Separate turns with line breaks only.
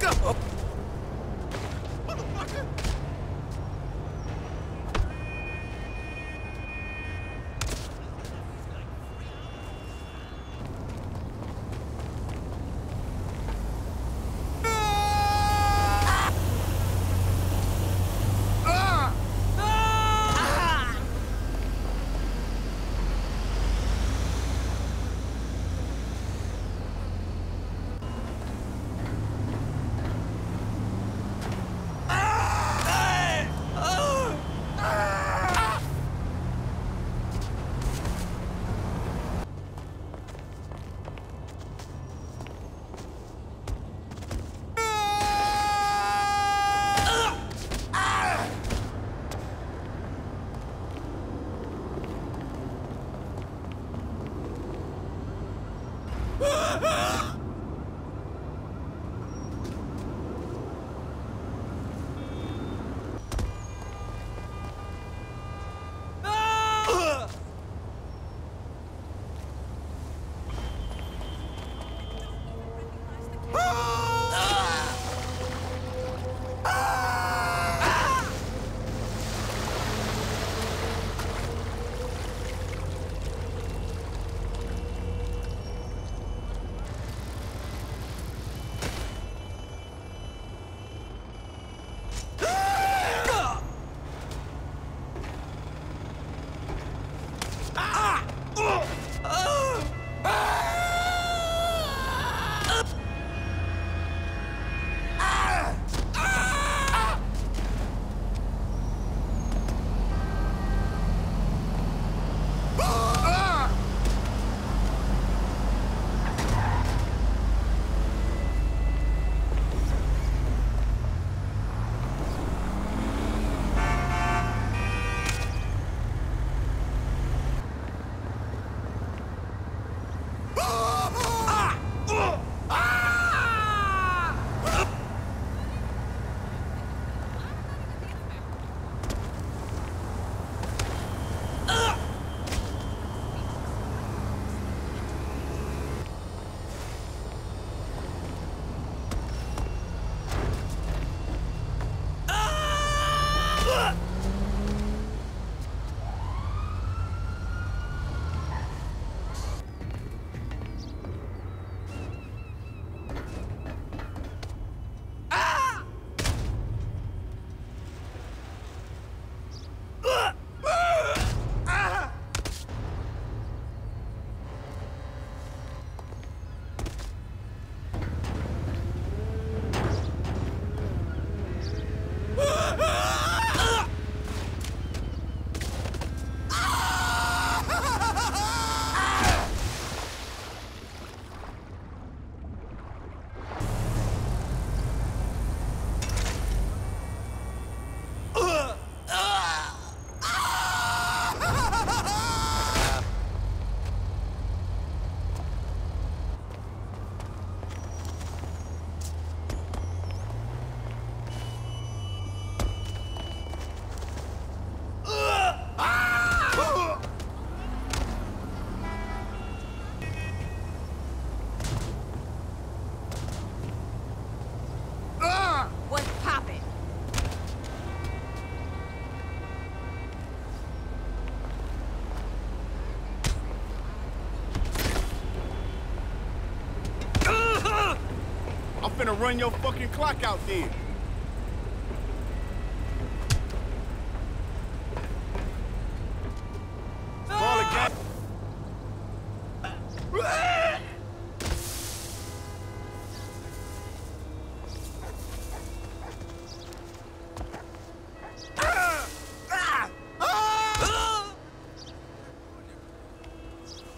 Motherfucker!
Run your fucking clock out then. Again.